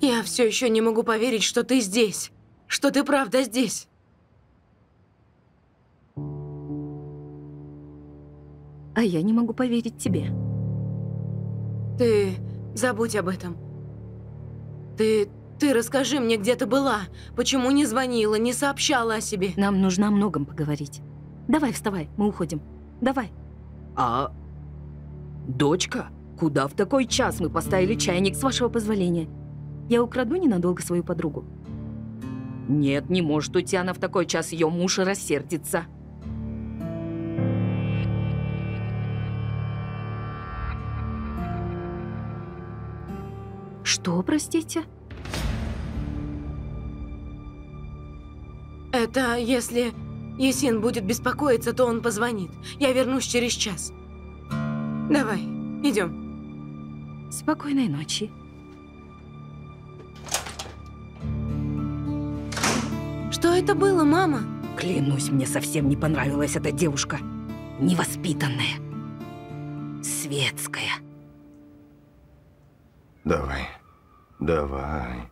Я все еще не могу поверить, что ты здесь. Что ты правда здесь. А я не могу поверить тебе. Ты забудь об этом. Ты... ты расскажи мне, где ты была. Почему не звонила, не сообщала о себе. Нам нужно о многом поговорить. Давай, вставай, мы уходим. Давай. А... Дочка, куда в такой час мы поставили чайник, с вашего позволения? Я украду ненадолго свою подругу. Нет, не может уйти она в такой час, ее муж рассердится. Что, простите? Это если Есин будет беспокоиться, то он позвонит. Я вернусь через час. Давай, идем. Спокойной ночи. Что это было, мама? Клянусь, мне совсем не понравилась эта девушка. Невоспитанная. Светская. Давай. Давай.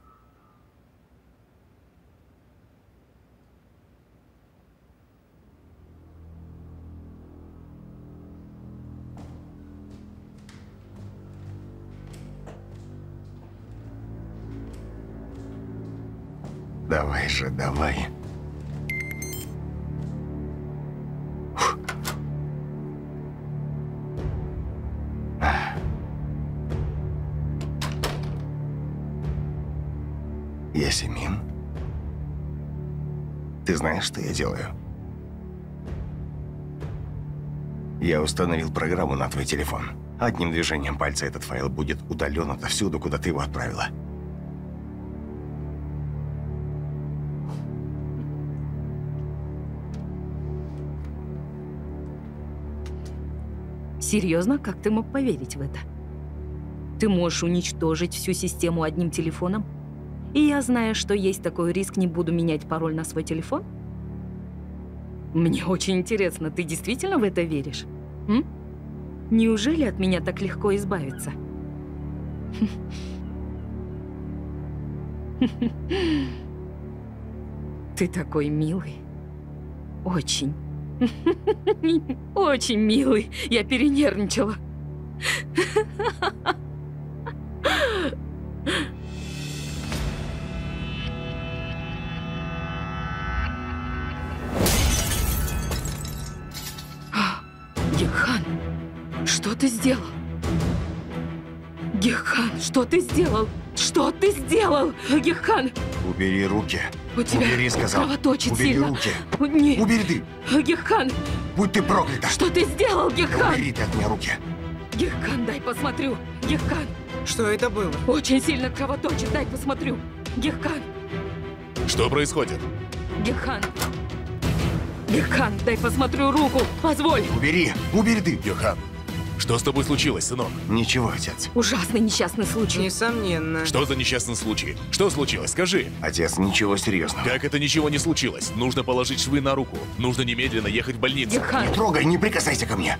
Давай же, давай. Фух. А. Ясемин? Ты знаешь, что я делаю? Я установил программу на твой телефон. Одним движением пальца этот файл будет удален отовсюду, куда ты его отправила. Серьезно, как ты мог поверить в это? Ты можешь уничтожить всю систему одним телефоном? И я, зная, что есть такой риск, не буду менять пароль на свой телефон? Мне очень интересно, ты действительно в это веришь? М? Неужели от меня так легко избавиться? Ты такой милый. Очень. Очень милый. Я перенервничала. Гехан, что ты сделал? Гехан, что ты сделал? Что ты сделал? Гехан, Убери руки. у тебя Убери, сказал. кровоточит Убери сильно. руки. Нет. Убери ты. Гехан, Будь ты проклята. что ты сделал, Гехан? Убери ты от меня руки. Гехан, дай посмотрю. Гехан, Что это было? очень сильно кровоточит, дай посмотрю. Гехан, Что происходит? Гехан. Гехан, дай посмотрю руку. Позволь. Убери. Убери ты. Йохан, что с тобой случилось, сынок? Ничего, отец. Ужасный несчастный случай. Несомненно. Что за несчастный случай? Что случилось? Скажи. Отец, ничего серьезного. Как это ничего не случилось? Нужно положить швы на руку. Нужно немедленно ехать в больницу. Гехан, Не трогай, не прикасайся ко мне.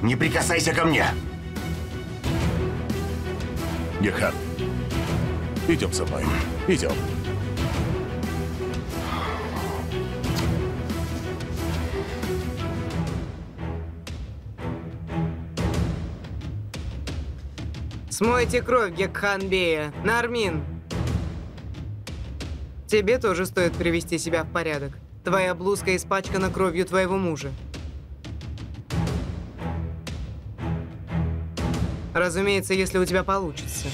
Не прикасайся ко мне. Йохан, идем со мной. Идем. Смойте кровь Гекханбея. Нармин. Тебе тоже стоит привести себя в порядок. Твоя блузка испачкана кровью твоего мужа. Разумеется, если у тебя получится.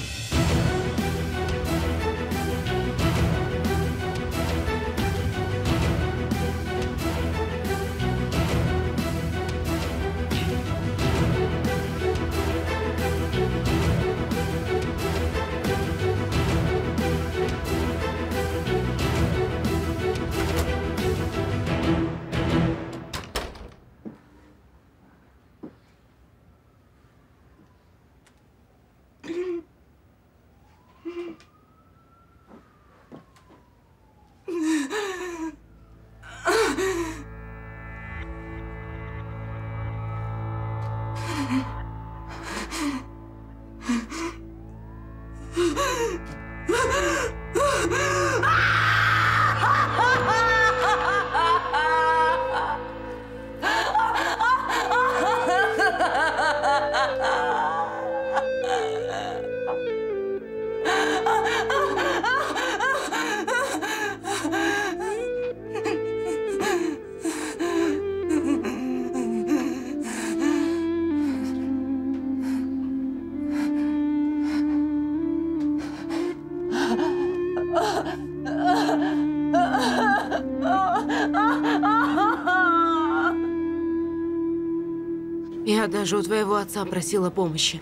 Даже у твоего отца просила помощи.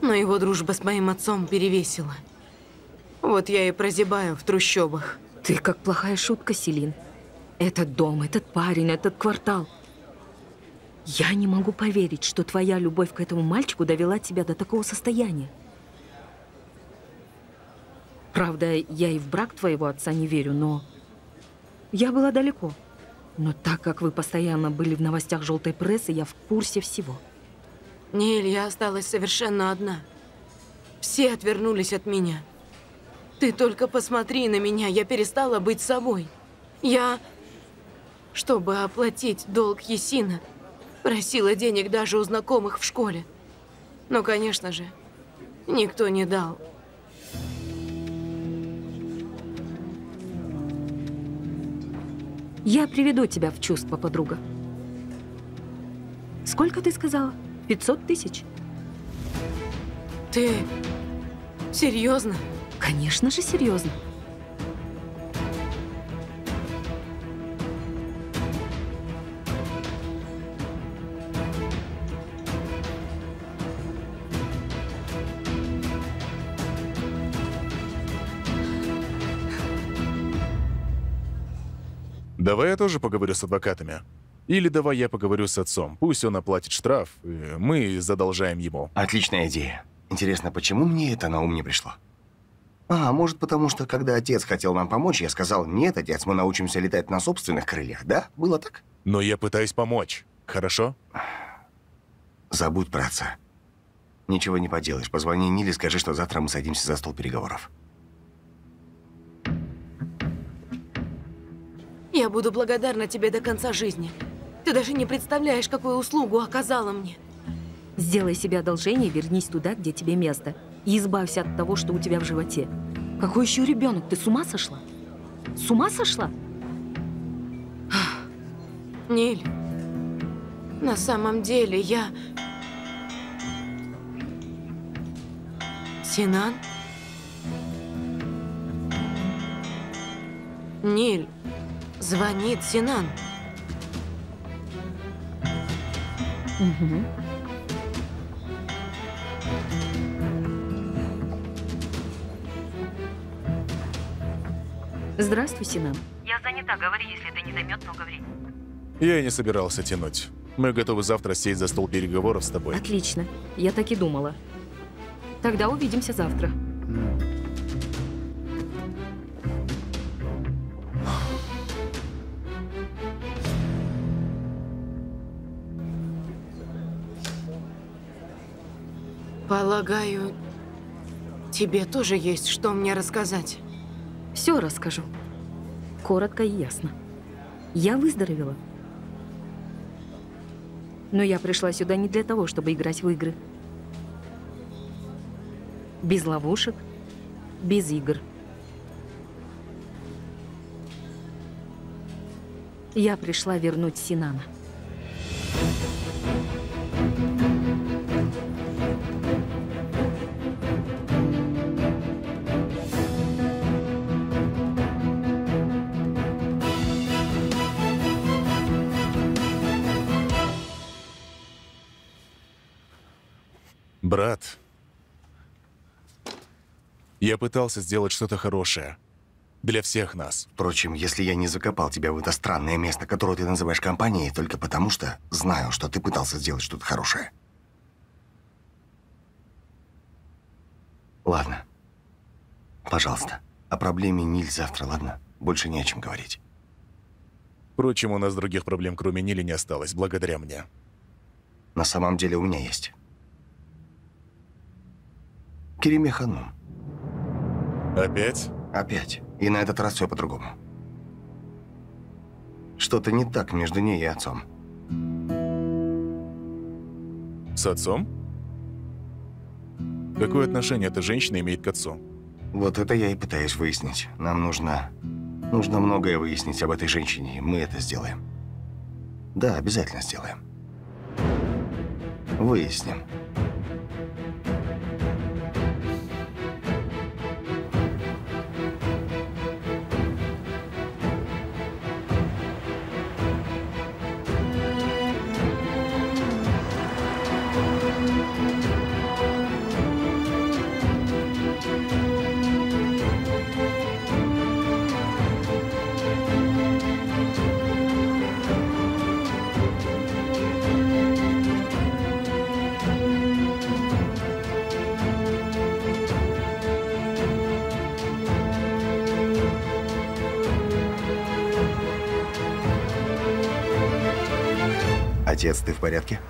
Но его дружба с моим отцом перевесила. Вот я и прозябаю в трущобах. Ты как плохая шутка, Селин. Этот дом, этот парень, этот квартал. Я не могу поверить, что твоя любовь к этому мальчику довела тебя до такого состояния. Правда, я и в брак твоего отца не верю, но... Я была далеко. Но так как вы постоянно были в новостях желтой прессы, я в курсе всего. Нель, я осталась совершенно одна. Все отвернулись от меня. Ты только посмотри на меня, я перестала быть собой. Я, чтобы оплатить долг Есина, просила денег даже у знакомых в школе. Но, конечно же, никто не дал. Я приведу тебя в чувство, подруга. Сколько ты сказала? 500 тысяч? Ты серьезно? Конечно же, серьезно. Давай я тоже поговорю с адвокатами. Или давай я поговорю с отцом. Пусть он оплатит штраф, мы задолжаем ему. Отличная идея. Интересно, почему мне это на ум не пришло? А, может, потому что, когда отец хотел нам помочь, я сказал, нет, отец, мы научимся летать на собственных крыльях, да? Было так? Но я пытаюсь помочь. Хорошо? Забудь про отца. Ничего не поделаешь. Позвони Ниле, скажи, что завтра мы садимся за стол переговоров. Я буду благодарна тебе до конца жизни. Ты даже не представляешь, какую услугу оказала мне. Сделай себе одолжение, вернись туда, где тебе место. И избавься от того, что у тебя в животе. Какой еще ребенок? Ты с ума сошла? С ума сошла? Ниль, на самом деле я... Синан? Ниль, звонит Синан. Угу. Здравствуй, Синан. Я занята, говори, если это не займет много времени. Я и не собирался тянуть. Мы готовы завтра сесть за стол переговоров с тобой. Отлично. Я так и думала. Тогда увидимся завтра. Полагаю, тебе тоже есть что мне рассказать. Все расскажу. Коротко и ясно. Я выздоровела. Но я пришла сюда не для того, чтобы играть в игры. Без ловушек, без игр. Я пришла вернуть Синана. Брат, я пытался сделать что-то хорошее. Для всех нас. Впрочем, если я не закопал тебя в это странное место, которое ты называешь компанией, только потому что знаю, что ты пытался сделать что-то хорошее. Ладно. Пожалуйста. О проблеме Ниль завтра, ладно? Больше не о чем говорить. Впрочем, у нас других проблем, кроме Нили, не осталось, благодаря мне. На самом деле у меня есть. Кереме Ханум. Опять? Опять. И на этот раз все по-другому. Что-то не так между ней и отцом. С отцом? Какое отношение эта женщина имеет к отцу? Вот это я и пытаюсь выяснить. Нам нужно... Нужно многое выяснить об этой женщине, и мы это сделаем. Да, обязательно сделаем. Выясним. Отец, ты в порядке?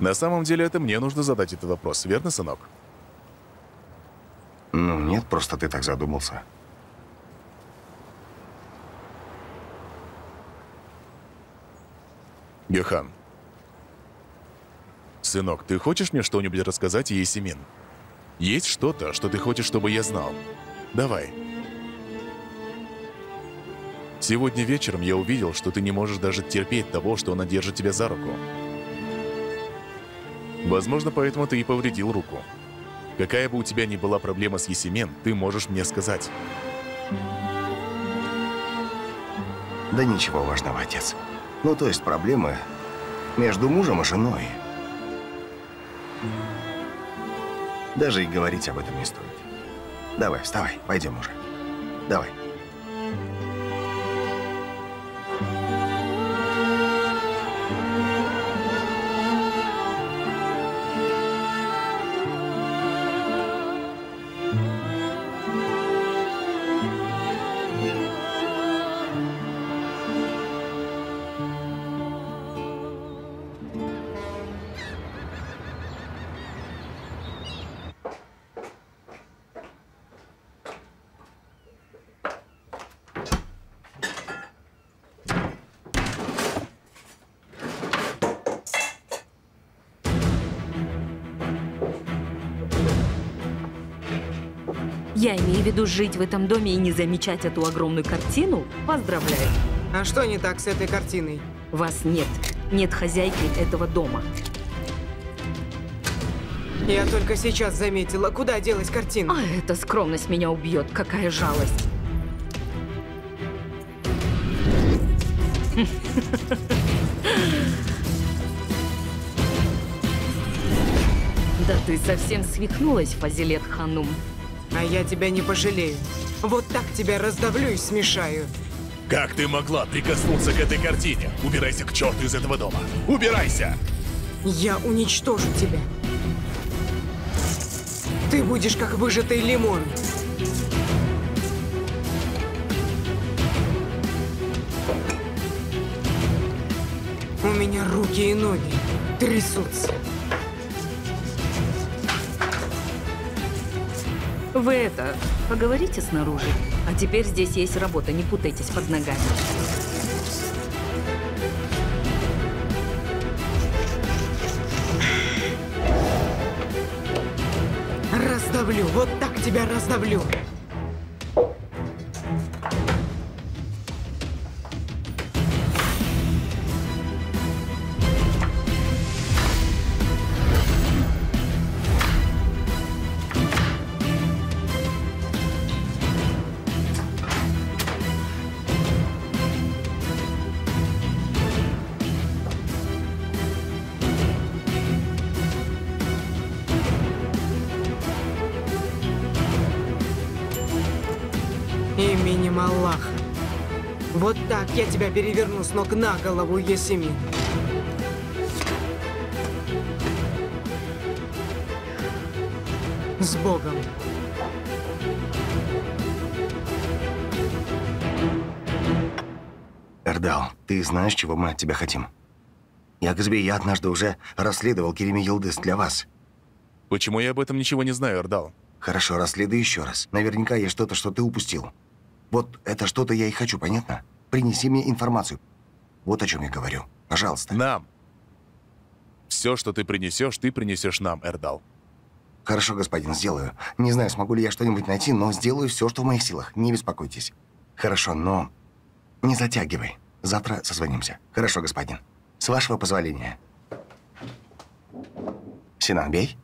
На самом деле это мне нужно задать этот вопрос, верно, сынок? Ну, нет, просто ты так задумался. Гехан. Сынок, ты хочешь мне что-нибудь рассказать о Есемин? Есть что-то, что ты хочешь, чтобы я знал? Давай. Сегодня вечером я увидел, что ты не можешь даже терпеть того, что она держит тебя за руку. Возможно, поэтому ты и повредил руку. Какая бы у тебя ни была проблема с Есемен, ты можешь мне сказать. Да ничего важного, отец. Ну, то есть проблемы между мужем и женой. Даже и говорить об этом не стоит. Давай, вставай, пойдем уже. Давай. Я имею в виду жить в этом доме и не замечать эту огромную картину? Поздравляю. А что не так с этой картиной? Вас нет. Нет хозяйки этого дома. Я только сейчас заметила, куда делась картина. А эта скромность меня убьет. Какая жалость. Да ты совсем свихнулась, Фазилет Ханум. А я тебя не пожалею. Вот так тебя раздавлю и смешаю. Как ты могла прикоснуться к этой картине? Убирайся к черту из этого дома. Убирайся! Я уничтожу тебя. Ты будешь как выжатый лимон. У меня руки и ноги трясутся. Вы это, поговорите снаружи. А теперь здесь есть работа, не путайтесь под ногами. Раздавлю, вот так тебя раздавлю. Так я тебя переверну с ног на голову, Есемин. С Богом. Эрдал, ты знаешь, чего мы от тебя хотим? Ягзби, я однажды уже расследовал Кереми Йылдыз для вас. Почему я об этом ничего не знаю, Эрдал? Хорошо, расследуй еще раз. Наверняка есть что-то, что ты упустил. Вот это что-то я и хочу, понятно? Принеси мне информацию. Вот о чем я говорю. Пожалуйста. Нам. Все, что ты принесешь, ты принесешь нам, Эрдал. Хорошо, господин, сделаю. Не знаю, смогу ли я что-нибудь найти, но сделаю все, что в моих силах. Не беспокойтесь. Хорошо, но не затягивай. Завтра созвонимся. Хорошо, господин. С вашего позволения. Синан, бей.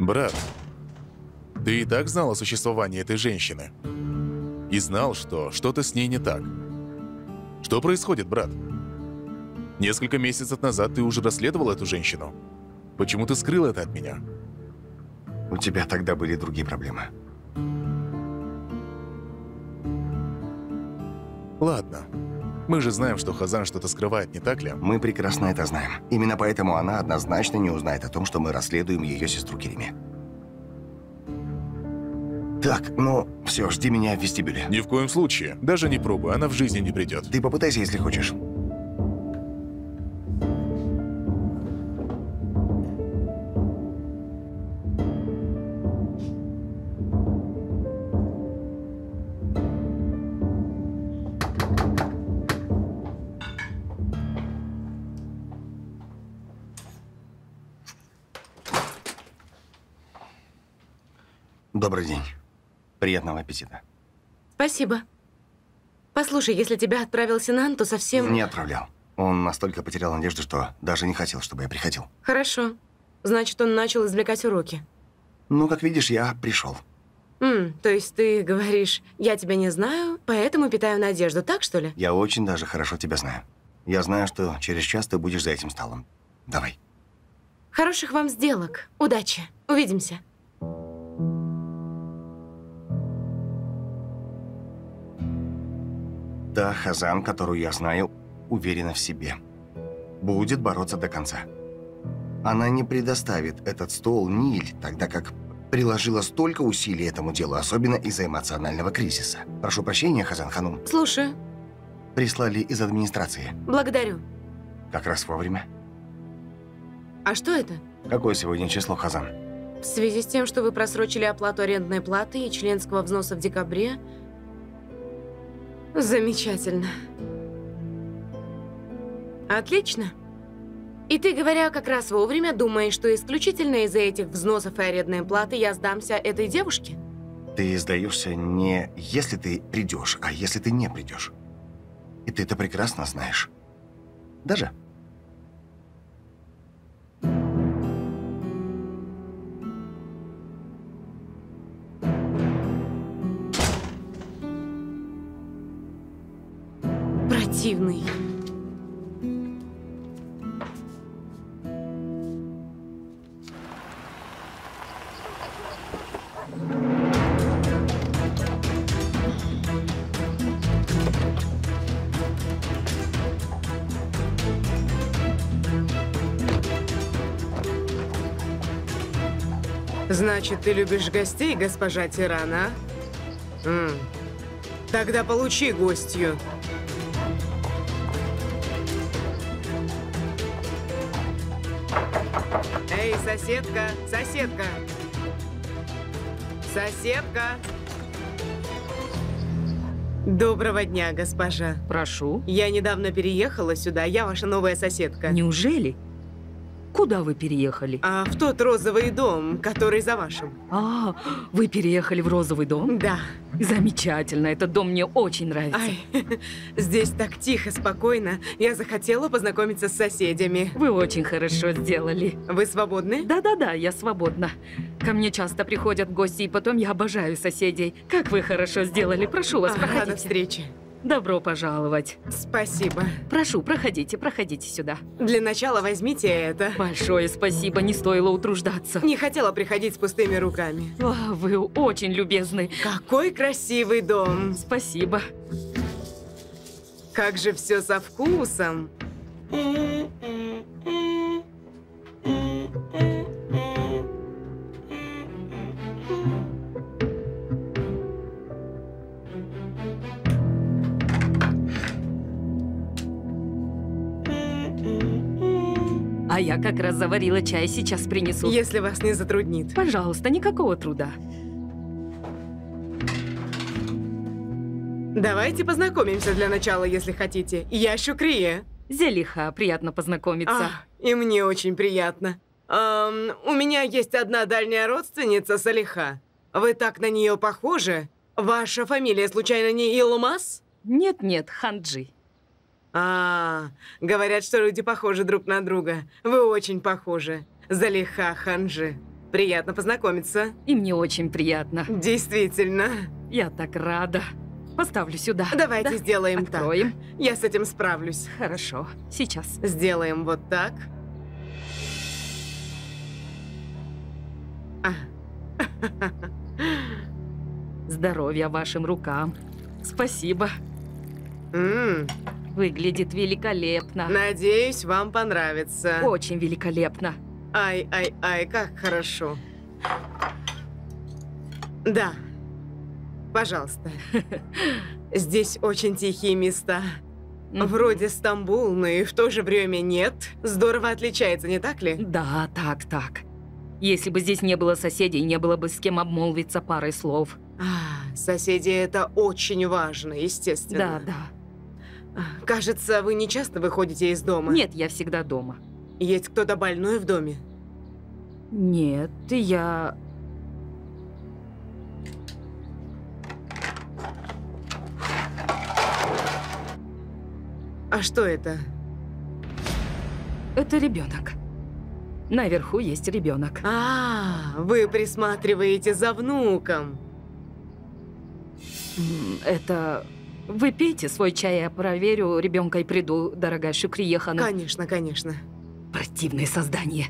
Брат, ты и так знал о существовании этой женщины. И знал, что что-то с ней не так. Что происходит, брат? Несколько месяцев назад ты уже расследовал эту женщину. Почему ты скрыл это от меня? У тебя тогда были другие проблемы. Ладно. Мы же знаем, что Хазан что-то скрывает, не так ли? Мы прекрасно это знаем. Именно поэтому она однозначно не узнает о том, что мы расследуем ее сестру Кереме. Так, ну, все, жди меня в вестибюле. Ни в коем случае. Даже не пробуй, она в жизни не придет. Ты попытайся, если хочешь. Аппетита. Спасибо. Послушай, если тебя отправил Синан, то совсем... Не отправлял. Он настолько потерял надежду, что даже не хотел, чтобы я приходил. Хорошо. Значит, он начал извлекать уроки. Ну, как видишь, я пришел. М, то есть ты говоришь, я тебя не знаю, поэтому питаю надежду, так что ли? Я очень даже хорошо тебя знаю. Я знаю, что через час ты будешь за этим столом. Давай. Хороших вам сделок. Удачи. Увидимся. Та Хазан, которую я знаю, уверена в себе. Будет бороться до конца. Она не предоставит этот стол Ниль, тогда как приложила столько усилий этому делу, особенно из-за эмоционального кризиса. Прошу прощения, Хазан Ханум. Слушаю. Прислали из администрации. Благодарю. Как раз вовремя. А что это? Какое сегодня число, Хазан? В связи с тем, что вы просрочили оплату арендной платы и членского взноса в декабре... Замечательно. Отлично. И ты, говоря как раз вовремя, думаешь, что исключительно из-за этих взносов и арендной платы я сдамся этой девушке? Ты сдаешься не если ты придешь, а если ты не придешь. И ты это прекрасно знаешь. Даже? Противный. Значит, ты любишь гостей, госпожа Тирана? М. Тогда получи гостью. Эй, соседка, соседка! Соседка! Доброго дня, госпожа. Прошу. Я недавно переехала сюда, я ваша новая соседка. Неужели? Куда вы переехали? А в тот розовый дом, который за вашим. А, вы переехали в розовый дом? Да. Замечательно, этот дом мне очень нравится. Ай, здесь так тихо, спокойно. Я захотела познакомиться с соседями. Вы очень хорошо сделали. Вы свободны? Да-да-да, я свободна. Ко мне часто приходят гости, и потом я обожаю соседей. Как вы хорошо сделали. Прошу вас, до проходите. встречи. Добро пожаловать. Спасибо. Прошу, проходите, проходите сюда. Для начала возьмите это. Большое спасибо, не стоило утруждаться. Не хотела приходить с пустыми руками. А, Вы очень любезны. Какой красивый дом. Спасибо. Как же все со вкусом. А я как раз заварила чай, сейчас принесу. Если вас не затруднит. Пожалуйста, никакого труда. Давайте познакомимся для начала, если хотите. Я Шукрия. Зелиха, приятно познакомиться. А, и мне очень приятно. Ам, у меня есть одна дальняя родственница Салиха. Вы так на нее похожи. Ваша фамилия случайно не Илмас? Нет-нет, Ханджи. А, говорят, что люди похожи друг на друга. Вы очень похожи. Залиха Ханжи. Приятно познакомиться. И мне очень приятно. Действительно. Я так рада. Поставлю сюда. Давайте Да? сделаем Откроем. так. Я с этим справлюсь. Хорошо, сейчас. Сделаем вот так. А. Здоровья вашим рукам. Спасибо. М, Выглядит великолепно. Надеюсь, вам понравится. Очень великолепно. Ай, ай, ай, как хорошо. Да. Пожалуйста. Здесь очень тихие места. Вроде Стамбул, но и в то же время нет. Здорово отличается, не так ли? Да, так, так. Если бы здесь не было соседей, не было бы с кем обмолвиться парой слов. А, соседи, это очень важно, естественно. Да, да. А, Кажется, вы не часто выходите из дома. Нет, я всегда дома. Есть кто-то больной в доме? Нет, я... А что это? Это ребенок. Наверху есть ребенок. А, вы присматриваете за внуком. Это... Вы пейте свой чай, я проверю ребенка и приду, дорогая Шукриехана. Конечно, конечно. Противное создание.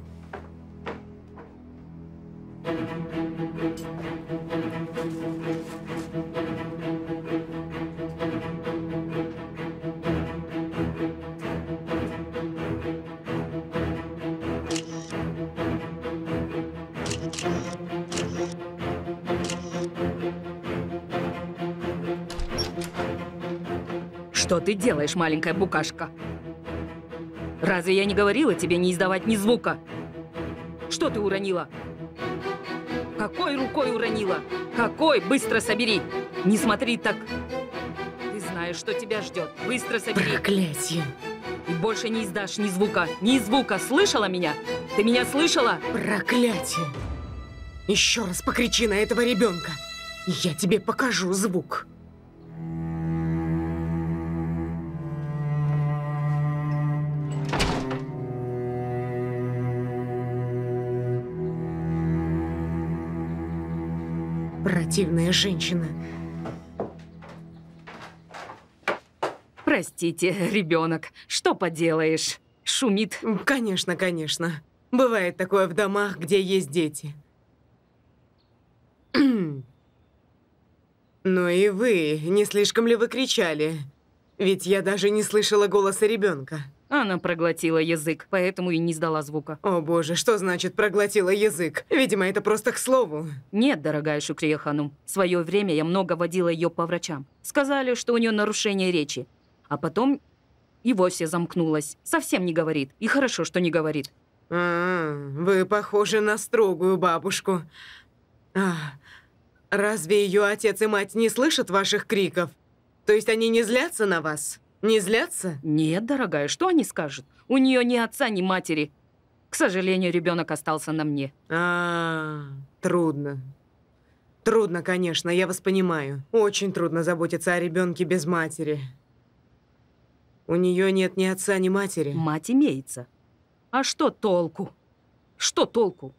Ты делаешь, маленькая букашка? Разве я не говорила тебе не издавать ни звука? Что ты уронила? Какой рукой уронила? Какой? Быстро собери! Не смотри так! Ты знаешь, что тебя ждет. Быстро собери! Проклятие. И больше не издашь ни звука, ни звука. Слышала меня? Ты меня слышала? Проклятие. Еще раз покричи на этого ребенка. Я тебе покажу звук. Противная женщина. Простите, ребенок. Что поделаешь? Шумит. Конечно, конечно. Бывает такое в домах, где есть дети. Ну и вы, не слишком ли вы кричали? Ведь я даже не слышала голоса ребенка. Она проглотила язык, поэтому и не сдала звука. О боже, что значит проглотила язык? Видимо, это просто к слову. Нет, дорогая Шукрия Ханум. В свое время я много водила ее по врачам. Сказали, что у нее нарушение речи. А потом и вовсе замкнулась. Совсем не говорит. И хорошо, что не говорит. А, вы похожи на строгую бабушку. А, разве ее отец и мать не слышат ваших криков? То есть они не злятся на вас? Не злятся? Нет, дорогая, что они скажут? У нее ни отца, ни матери. К сожалению, ребенок остался на мне. А, трудно. Трудно, конечно, я вас понимаю. Очень трудно заботиться о ребенке без матери. У нее нет ни отца, ни матери. Мать имеется. А что толку? Что толку?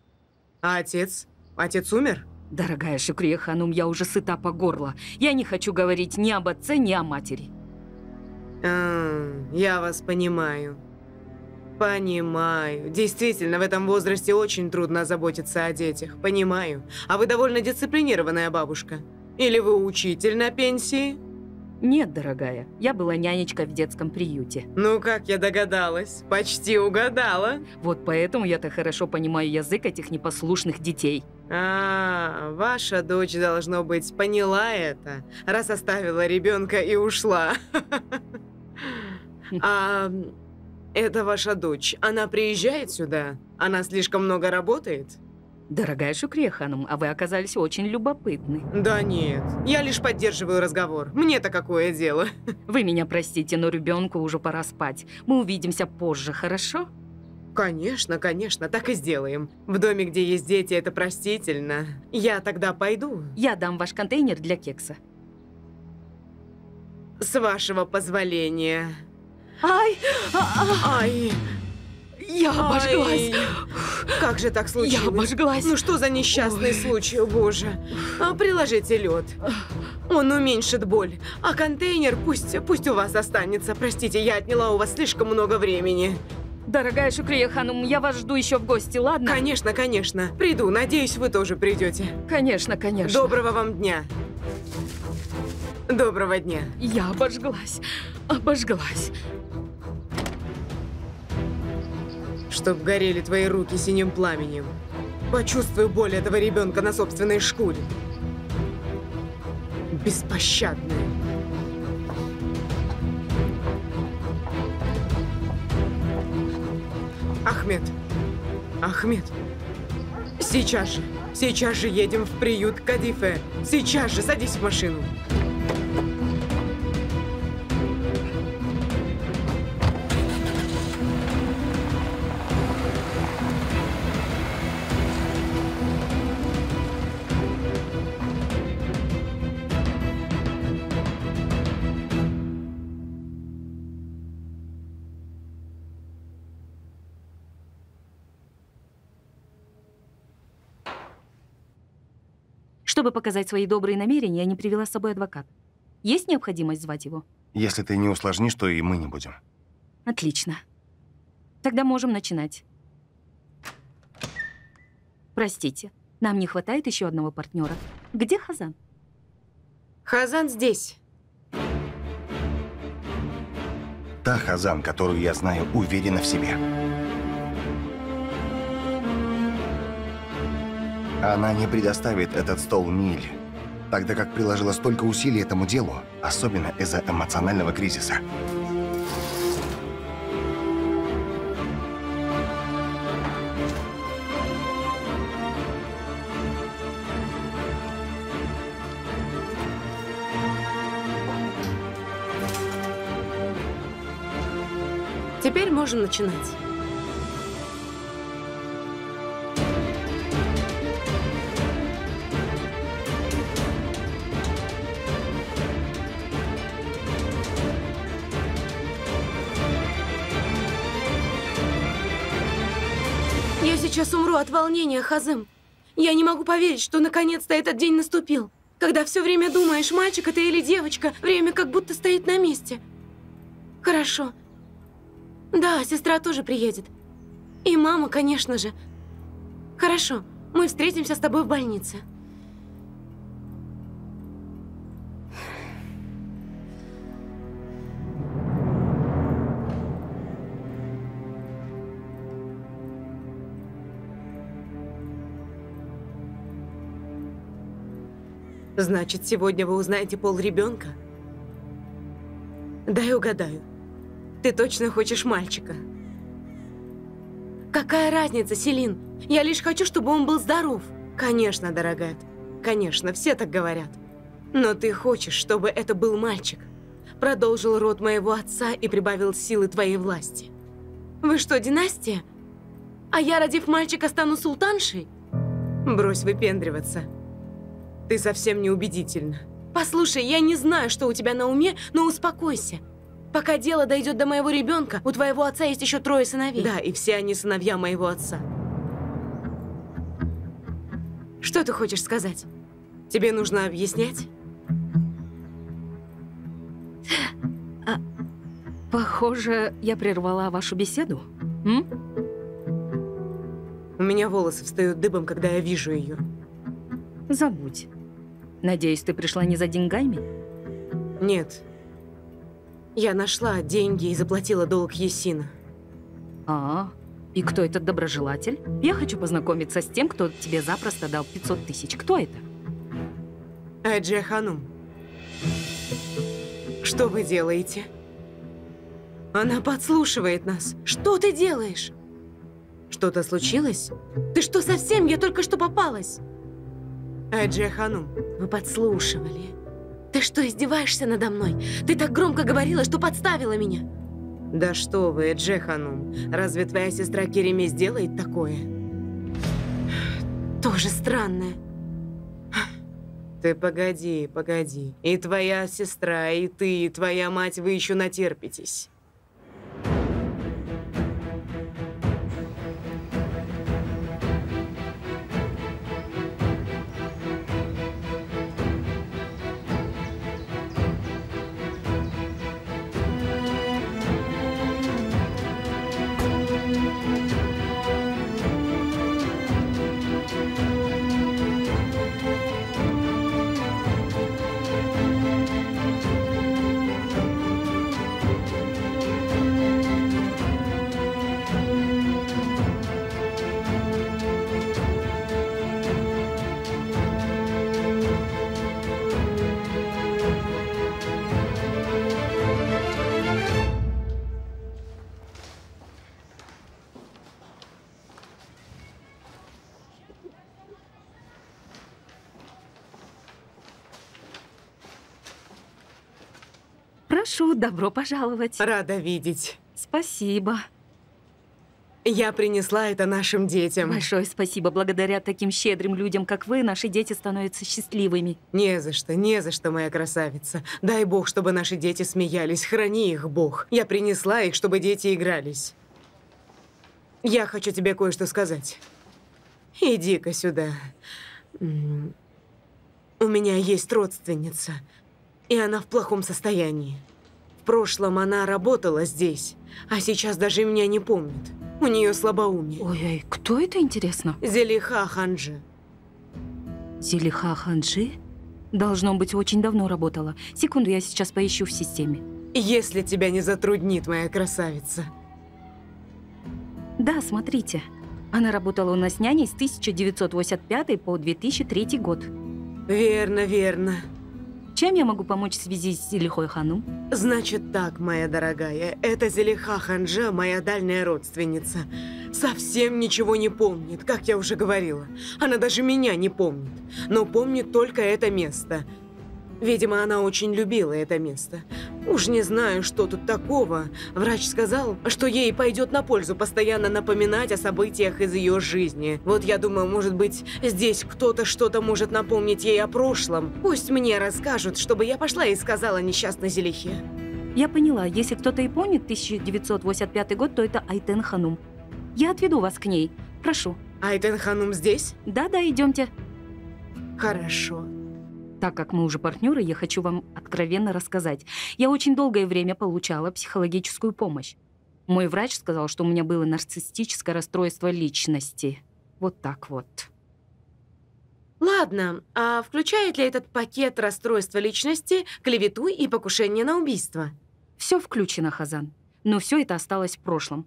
А отец? Отец умер? Дорогая Шукрия Ханум, я уже сыта по горло. Я не хочу говорить ни об отце, ни о матери. А, я вас понимаю. Понимаю. Действительно, в этом возрасте очень трудно заботиться о детях. Понимаю. А вы довольно дисциплинированная бабушка. Или вы учитель на пенсии? Нет, дорогая, я была нянечкой в детском приюте. Ну, как я догадалась. Почти угадала. Вот поэтому я так хорошо понимаю язык этих непослушных детей. А, ваша дочь, должно быть, поняла это, раз оставила ребенка и ушла. А Это ваша дочь. Она приезжает сюда? Она слишком много работает? Дорогая Шукрия Ханум, а вы оказались очень любопытны. Да нет, я лишь поддерживаю разговор. Мне-то какое дело? Вы меня простите, но ребенку уже пора спать. Мы увидимся позже, хорошо? Конечно, конечно, так и сделаем. В доме, где есть дети, это простительно. Я тогда пойду. Я дам ваш контейнер для кекса. С вашего позволения. Ай! Ай, я обожглась! Как же так случилось? Я обожглась! Ну что за несчастный Ой. случай, о боже. А, приложите лед. Он уменьшит боль. А контейнер пусть, пусть у вас останется. Простите, я отняла у вас слишком много времени. Дорогая Шукрия Ханум, я вас жду еще в гости, ладно? Конечно, конечно. Приду. Надеюсь, вы тоже придете. Конечно, конечно. Доброго вам дня. Доброго дня. Я обожглась. Обожглась. Чтоб горели твои руки синим пламенем. Почувствуй боль этого ребенка на собственной шкуре. Беспощадная. Ахмед. Ахмед. Сейчас же. Сейчас же едем в приют Кадифе. Сейчас же садись в машину. Чтобы показать свои добрые намерения, я не привела с собой адвоката. Есть необходимость звать его? Если ты не усложнишь, то и мы не будем. Отлично. Тогда можем начинать. Простите, нам не хватает еще одного партнера. Где Хазан? Хазан здесь. Та Хазан, которую я знаю, уверена в себе. Она не предоставит этот стол Ниль, тогда как приложила столько усилий этому делу, особенно из-за эмоционального кризиса. Теперь можем начинать. Умру от волнения, Хазым. Я не могу поверить, что наконец-то этот день наступил. Когда все время думаешь, мальчик это или девочка, время как будто стоит на месте. Хорошо. Да, сестра тоже приедет. И мама, конечно же. Хорошо, мы встретимся с тобой в больнице. Значит, сегодня вы узнаете пол ребенка? Дай угадаю. Ты точно хочешь мальчика? Какая разница, Селин? Я лишь хочу, чтобы он был здоров. Конечно, дорогая. Конечно, все так говорят. Но ты хочешь, чтобы это был мальчик. Продолжил род моего отца и прибавил силы твоей власти. Вы что, династия? А я, родив мальчика, стану султаншей? Брось выпендриваться. Ты совсем неубедительна. Послушай, я не знаю, что у тебя на уме, но успокойся. Пока дело дойдет до моего ребенка, у твоего отца есть еще трое сыновей. Да, и все они сыновья моего отца. Что ты хочешь сказать? Тебе нужно объяснять? Похоже, я прервала вашу беседу. М? У меня волосы встают дыбом, когда я вижу ее. Забудь. Надеюсь, ты пришла не за деньгами? Нет. Я нашла деньги и заплатила долг Есина. А, и кто этот доброжелатель? Я хочу познакомиться с тем, кто тебе запросто дал 500 тысяч. Кто это? Аджия Ханум. Что вы делаете? Она подслушивает нас. Что ты делаешь? Что-то случилось? Ты что, совсем? Я только что попалась. Эджи Ханум, Вы подслушивали. Ты что, издеваешься надо мной? Ты так громко говорила, что подставила меня. да что вы, Эджи Ханум, разве твоя сестра Кереме сделает такое? Тоже странное. Ты погоди, погоди. И твоя сестра, и ты, и твоя мать, вы еще натерпитесь. Прошу, добро пожаловать. Рада видеть. Спасибо. Я принесла это нашим детям. Большое спасибо. Благодаря таким щедрым людям, как вы, наши дети становятся счастливыми. Не за что, не за что, моя красавица. Дай бог, чтобы наши дети смеялись. Храни их, Бог. Я принесла их, чтобы дети игрались. Я хочу тебе кое-что сказать. Иди-ка сюда. У меня есть родственница, и она в плохом состоянии. В прошлом она работала здесь, а сейчас даже меня не помнит. У нее слабоумие. Ой-ой, кто это, интересно? Зелиха Ханджи. Зелиха Ханжи? Должно быть, очень давно работала. Секунду, я сейчас поищу в системе. Если тебя не затруднит, моя красавица. Да, смотрите. Она работала у нас няней с 1985 по 2003 год. Верно, верно. Чем я могу помочь в связи с Зелихой Ханум? Значит так, моя дорогая, это Зелиха Ханжа, моя дальняя родственница. Совсем ничего не помнит, как я уже говорила. Она даже меня не помнит, но помнит только это место. Видимо, она очень любила это место. Уж не знаю, что тут такого. Врач сказал, что ей пойдет на пользу постоянно напоминать о событиях из ее жизни. Вот я думаю, может быть, здесь кто-то что-то может напомнить ей о прошлом. Пусть мне расскажут, чтобы я пошла и сказала несчастной Зелихе. Я поняла, если кто-то и помнит 1985 год, то это Айтен Ханум. Я отведу вас к ней. Прошу. Айтен Ханум здесь? Да-да, идемте. Хорошо. Так как мы уже партнеры, я хочу вам откровенно рассказать. Я очень долгое время получала психологическую помощь. Мой врач сказал, что у меня было нарциссическое расстройство личности. Вот так вот. Ладно, а включает ли этот пакет расстройства личности клевету и покушение на убийство? Все включено, Хазан. Но все это осталось в прошлом.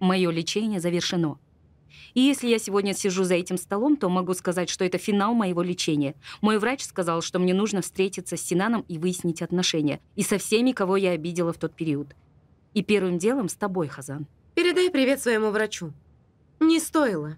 Мое лечение завершено. И если я сегодня сижу за этим столом, то могу сказать, что это финал моего лечения. Мой врач сказал, что мне нужно встретиться с Синаном и выяснить отношения. И со всеми, кого я обидела в тот период. И первым делом с тобой, Хазан. Передай привет своему врачу. Не стоило.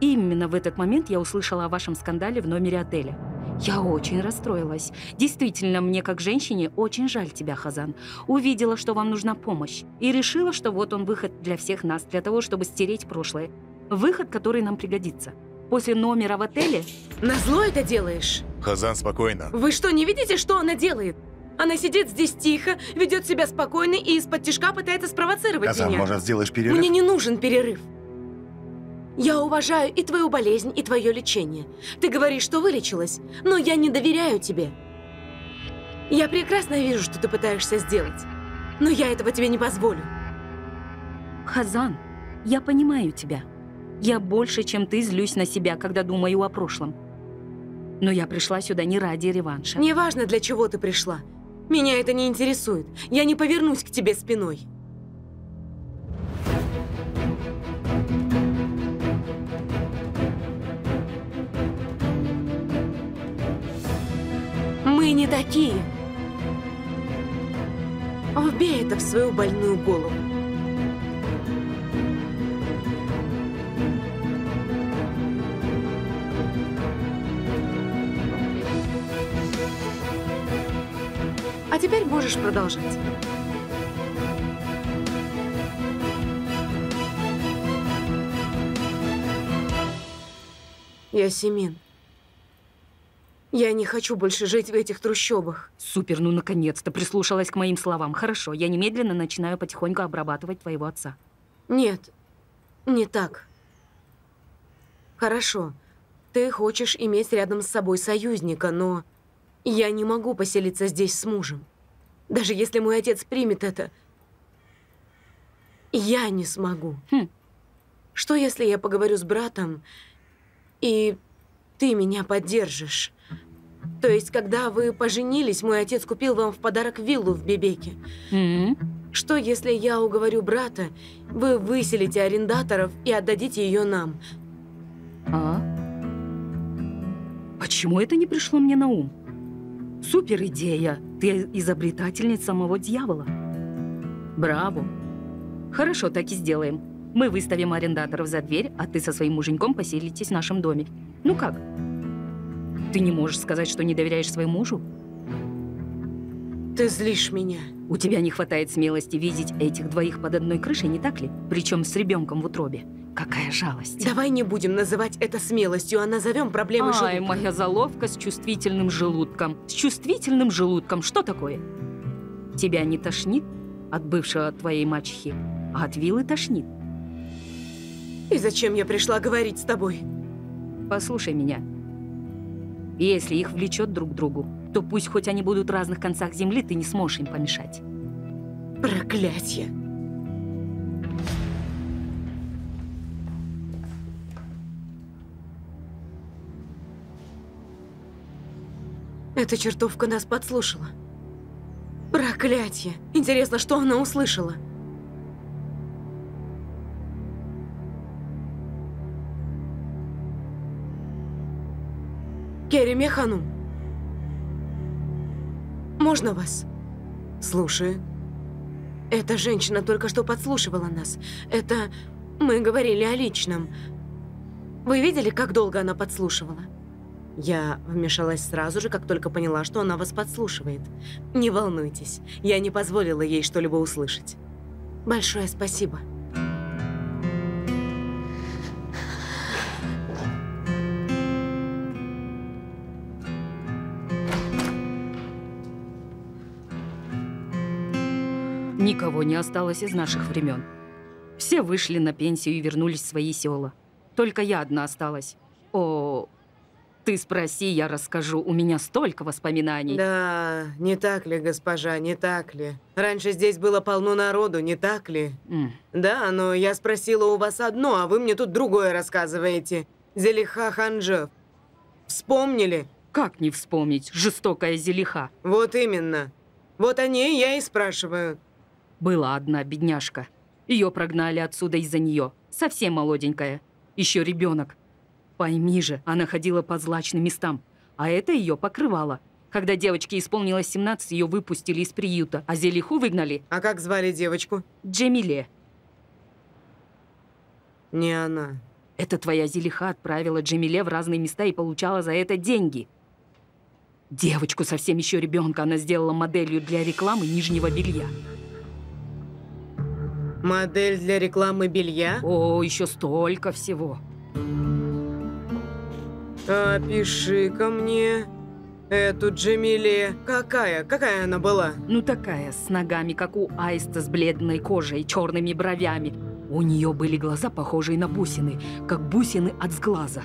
И именно в этот момент я услышала о вашем скандале в номере отеля. Я очень расстроилась. Действительно, мне как женщине очень жаль тебя, Хазан. Увидела, что вам нужна помощь. И решила, что вот он выход для всех нас, для того, чтобы стереть прошлое. Выход, который нам пригодится. После номера в отеле Назло это делаешь? Хазан, спокойно. Вы что, не видите, что она делает? Она сидит здесь тихо, ведет себя спокойно и из-под тишка пытается спровоцировать Казан, меня. может, сделаешь перерыв? Мне не нужен перерыв. Я уважаю и твою болезнь, и твое лечение. Ты говоришь, что вылечилась, но я не доверяю тебе. Я прекрасно вижу, что ты пытаешься сделать, но я этого тебе не позволю. Хазан, я понимаю тебя. Я больше, чем ты, злюсь на себя, когда думаю о прошлом. Но я пришла сюда не ради реванша. Неважно, для чего ты пришла. Меня это не интересует. Я не повернусь к тебе спиной. Не такие. Вбей это в свою больную голову. А теперь можешь продолжать. Ясемин, я не хочу больше жить в этих трущобах. Супер, ну наконец-то прислушалась к моим словам. Хорошо, я немедленно начинаю потихоньку обрабатывать твоего отца. Нет, не так. Хорошо, ты хочешь иметь рядом с собой союзника, но я не могу поселиться здесь с мужем. Даже если мой отец примет это, я не смогу. Хм. Что если я поговорю с братом, и ты меня поддержишь? То есть, когда вы поженились, мой отец купил вам в подарок виллу в Бебеке. М? Что, если я уговорю брата, вы выселите арендаторов и отдадите ее нам? А? Почему это не пришло мне на ум? Супер идея. Ты изобретательница самого дьявола. Браво. Хорошо, так и сделаем. Мы выставим арендаторов за дверь, а ты со своим муженьком поселитесь в нашем доме. Ну как? Ты не можешь сказать, что не доверяешь своему мужу? Ты злишь меня. У тебя не хватает смелости видеть этих двоих под одной крышей, не так ли? Причем с ребенком в утробе. Какая жалость. Давай не будем называть это смелостью, а назовем проблемы Ай, желудка. моя заловка с чувствительным желудком. С чувствительным желудком. Что такое? Тебя не тошнит от бывшего твоей мачехи, а от вилы тошнит. И зачем я пришла говорить с тобой? Послушай меня. Если их влечет друг к другу, то пусть хоть они будут в разных концах земли, ты не сможешь им помешать. Проклятье. Эта чертовка нас подслушала. Проклятье. Интересно, что она услышала? Кереме Ханум. Можно вас? Слушаю. Эта женщина только что подслушивала нас. Это... Мы говорили о личном. Вы видели, как долго она подслушивала? Я вмешалась сразу же, как только поняла, что она вас подслушивает. Не волнуйтесь, я не позволила ей что-либо услышать. Большое спасибо. Никого не осталось из наших времен. Все вышли на пенсию и вернулись в свои села. Только я одна осталась. О, ты спроси, я расскажу. У меня столько воспоминаний. Да, не так ли, госпожа, не так ли? Раньше здесь было полно народу, не так ли? М, Да, но я спросила у вас одно, а вы мне тут другое рассказываете. Зелиха Ханжев. Вспомнили? Как не вспомнить? Жестокая зелиха. Вот именно. Вот о ней я и спрашиваю. Была одна бедняжка. Ее прогнали отсюда из-за нее. Совсем молоденькая. Еще ребенок. Пойми же, она ходила по злачным местам. А это ее покрывало. Когда девочке исполнилось 17, ее выпустили из приюта, а Зелиху выгнали А как звали девочку? Джемиле. Не она. Это твоя Зелиха отправила Джемиле в разные места и получала за это деньги. Девочку, совсем еще ребенка, она сделала моделью для рекламы нижнего белья. Модель для рекламы белья? О, еще столько всего. Опиши-ка мне эту Джемиле. Какая? Какая она была? Ну такая, с ногами, как у аиста, с бледной кожей, черными бровями. У нее были глаза, похожие на бусины, как бусины от сглаза.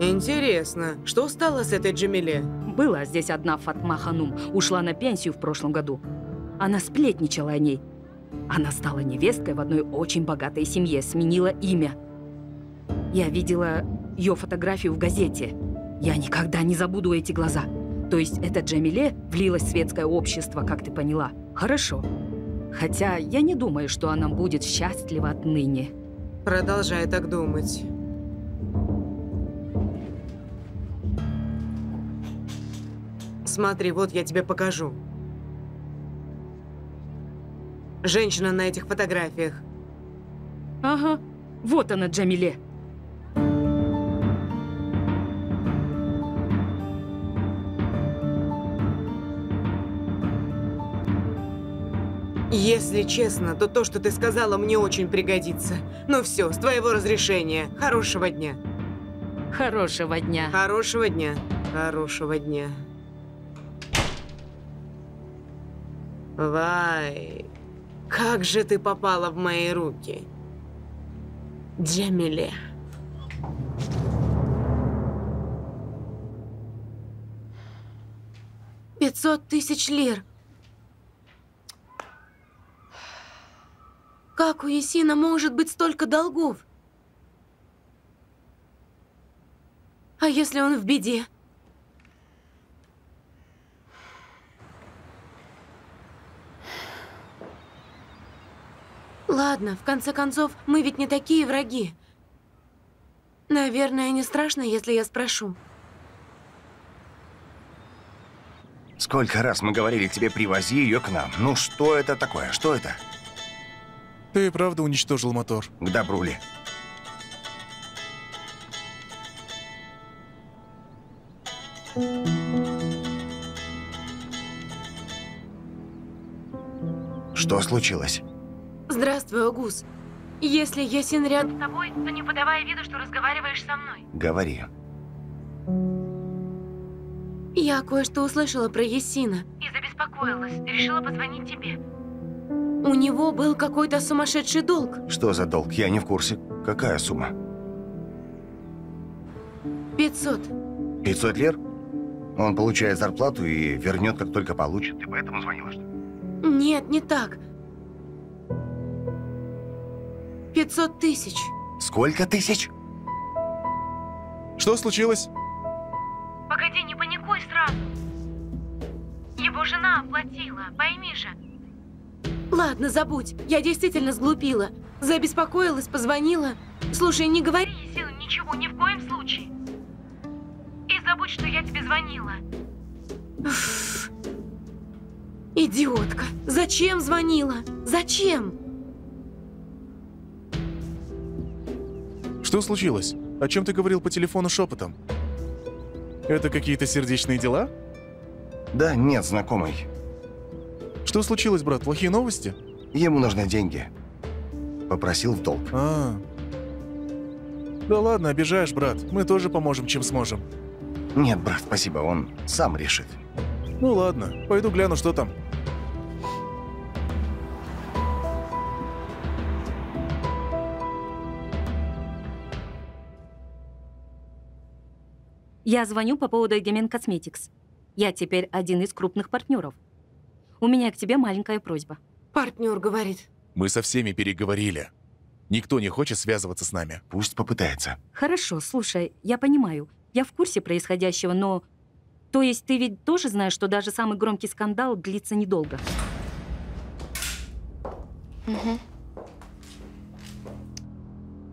Интересно, что стало с этой Джемиле? Была здесь одна Фатма Ханум, ушла на пенсию в прошлом году. Она сплетничала о ней. Она стала невесткой в одной очень богатой семье, сменила имя. Я видела ее фотографию в газете. Я никогда не забуду эти глаза. То есть эта Джамиле влилась в светское общество, как ты поняла. Хорошо. Хотя я не думаю, что она будет счастлива отныне. Продолжай так думать. Смотри, вот я тебе покажу. Женщина на этих фотографиях. Ага, вот она, Джамиле. Если честно, то то, что ты сказала, мне очень пригодится. Ну все, с твоего разрешения. Хорошего дня. Хорошего дня. Хорошего дня. Хорошего дня. Вай, как же ты попала в мои руки? Джамиле. Пятьсот тысяч лир. Как у Есина может быть столько долгов? А если он в беде? Ладно, в конце концов, мы ведь не такие враги. Наверное, не страшно, если я спрошу. Сколько раз мы говорили тебе, привози ее к нам. Ну что это такое? Что это? Ты правда уничтожил мотор? К добру ли? Что случилось? Здравствуй, Огус. Если Ясин рядом... С тобой, то не подавая виду, что разговариваешь со мной. Говори. Я кое-что услышала про Есина. И забеспокоилась. Решила позвонить тебе. У него был какой-то сумасшедший долг. Что за долг? Я не в курсе. Какая сумма? 500. 500 лир? Он получает зарплату и вернет, как только получит. Ты поэтому звонила, что ли? Нет, не так. 500 тысяч. Сколько тысяч? Что случилось? Погоди, не паникуй сразу. Его жена оплатила, пойми же. Ладно, забудь. Я действительно сглупила. Забеспокоилась, позвонила. Слушай, не говори. Сил ничего, ни в коем случае. И забудь, что я тебе звонила. Уф. Идиотка. Зачем звонила? Зачем? Что случилось? О чем ты говорил по телефону шепотом? Это какие-то сердечные дела? Да, нет, знакомый. Что случилось, брат? Плохие новости? Ему нужны деньги. Попросил в долг. А. Да ладно, обижаешь, брат. Мы тоже поможем, чем сможем. Нет, брат, спасибо, он сам решит. Ну ладно, пойду гляну, что там. Я звоню по поводу Egemen Cosmetics. Я теперь один из крупных партнеров. У меня к тебе маленькая просьба. Партнер говорит. Мы со всеми переговорили. Никто не хочет связываться с нами. Пусть попытается. Хорошо, слушай, я понимаю. Я в курсе происходящего, но... То есть ты ведь тоже знаешь, что даже самый громкий скандал длится недолго?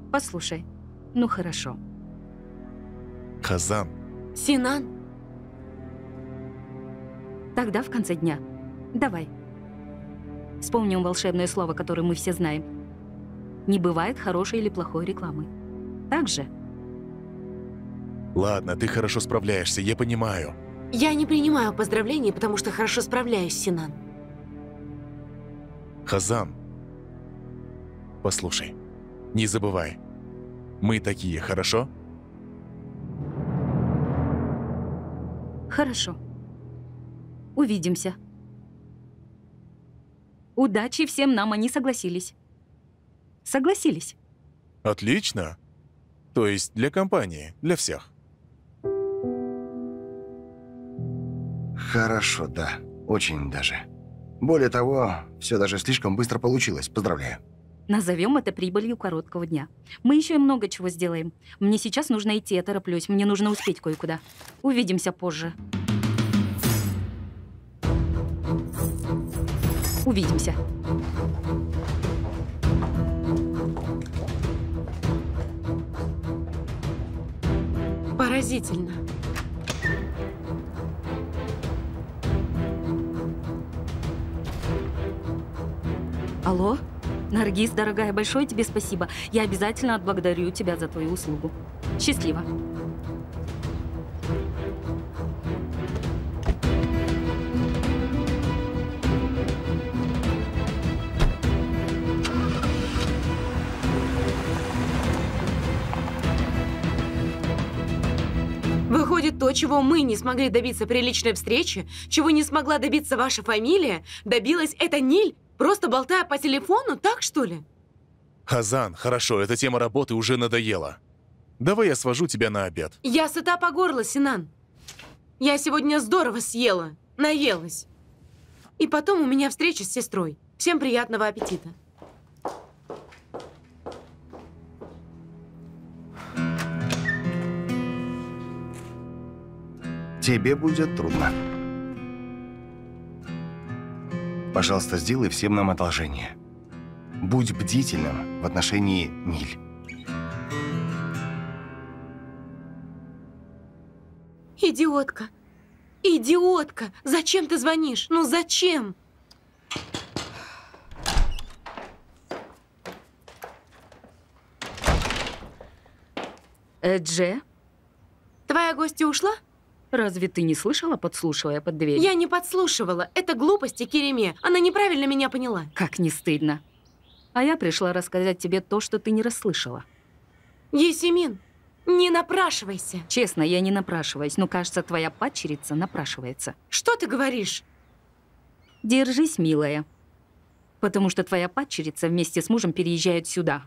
Послушай, ну хорошо. Хазан, Синан, Тогда в конце дня. Давай. Вспомним волшебное слово, которое мы все знаем. Не бывает хорошей или плохой рекламы. Так же? ладно, ты хорошо справляешься, я понимаю. я не принимаю поздравлений, потому что хорошо справляюсь, Синан. Хазан, послушай, не забывай. Мы такие, хорошо? Хорошо. Увидимся. Удачи всем нам, они согласились. Согласились. Отлично. То есть для компании, для всех. Хорошо, да. Очень даже. Более того, все даже слишком быстро получилось. Поздравляю. Назовем это прибылью короткого дня. Мы еще и много чего сделаем. Мне сейчас нужно идти, я тороплюсь. Мне нужно успеть кое-куда. Увидимся позже. Увидимся. Поразительно. Алло? Наргиз, дорогая, большое тебе спасибо. Я обязательно отблагодарю тебя за твою услугу. Счастливо. Выходит, то, чего мы не смогли добиться при личной встрече, чего не смогла добиться ваша фамилия, добилась эта Ниль, просто болтая по телефону, так что ли? Хазан, хорошо, эта тема работы уже надоела. Давай я свожу тебя на обед. Я сыта по горло, Синан. Я сегодня здорово съела, наелась. И потом у меня встреча с сестрой. Всем приятного аппетита. Тебе будет трудно. Пожалуйста, сделай всем нам одолжение. Будь бдительным в отношении Ниль. Идиотка. Идиотка. Зачем ты звонишь? Ну зачем? Эдже, Твоя гостья ушла? Разве ты не слышала, подслушивая под дверью? Я не подслушивала. Это глупости Кереме. Она неправильно меня поняла. Как не стыдно. А я пришла рассказать тебе то, что ты не расслышала. Есемин, не напрашивайся. Честно, я не напрашиваюсь, но, кажется, твоя падчерица напрашивается. Что ты говоришь? Держись, милая. Потому что твоя падчерица вместе с мужем переезжают сюда.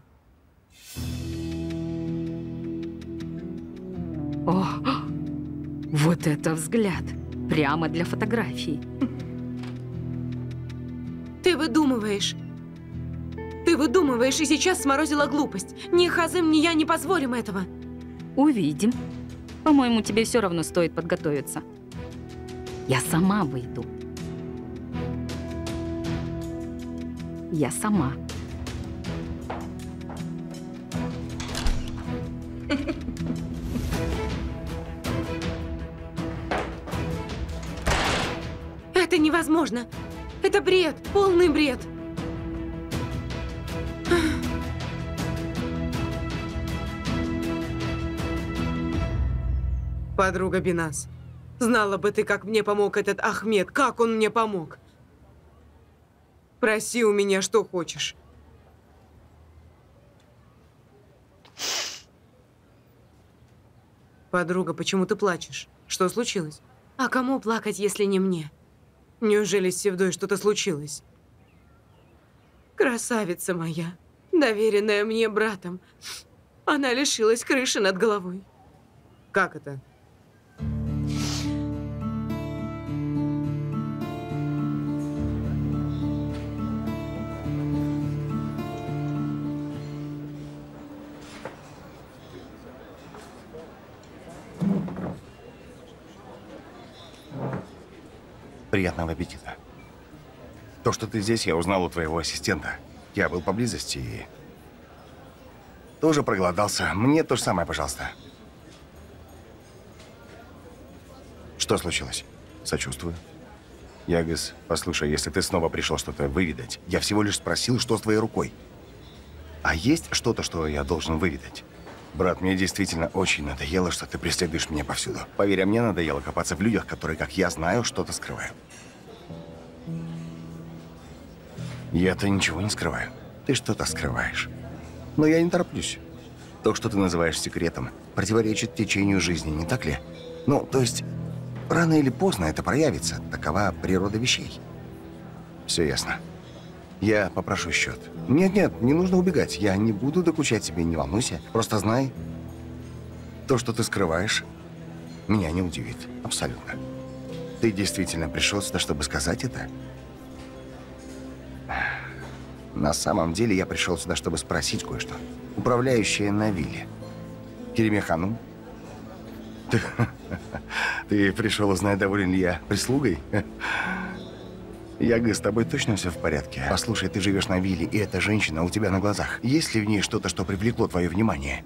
О, вот это взгляд. Прямо для фотографии. Ты выдумываешь. Ты выдумываешь и сейчас сморозила глупость. Ни Хазым, ни я не позволим этого. Увидим. По-моему, тебе все равно стоит подготовиться. Я сама выйду. Я сама. Невозможно. Это бред, полный бред. Подруга Бинас, знала бы ты, как мне помог этот Ахмед, как он мне помог. Проси у меня, что хочешь. Подруга, почему ты плачешь? Что случилось? А кому плакать, если не мне? Неужели с Севдой что-то случилось? Красавица моя, доверенная мне братом. Она лишилась крыши над головой. Как это? Приятного аппетита. То, что ты здесь, я узнал у твоего ассистента. Я был поблизости и... Тоже проголодался. Мне то же самое, пожалуйста. Что случилось? Сочувствую. Ягис, послушай, если ты снова пришел что-то выведать, я всего лишь спросил, что с твоей рукой. А есть что-то, что я должен выведать? Брат, мне действительно очень надоело, что ты преследуешь меня повсюду. Поверь, а мне надоело копаться в людях, которые, как я знаю, что-то скрывают. Я-то ничего не скрываю. Ты что-то скрываешь. Но я не тороплюсь. То, что ты называешь секретом, противоречит течению жизни, не так ли? Ну, то есть, рано или поздно это проявится. Такова природа вещей. Все ясно. Я попрошу счет. Нет-нет, не нужно убегать. Я не буду докучать тебе, не волнуйся. Просто знай, то, что ты скрываешь, меня не удивит. Абсолютно. Ты действительно пришел сюда, чтобы сказать это? На самом деле я пришел сюда, чтобы спросить кое-что. Управляющая на вилле. Кереме? Ты, ты пришел узнать, доволен ли я прислугой? Яга, с тобой точно все в порядке? Послушай, ты живешь на вилле, и эта женщина у тебя на глазах. Есть ли в ней что-то, что привлекло твое внимание?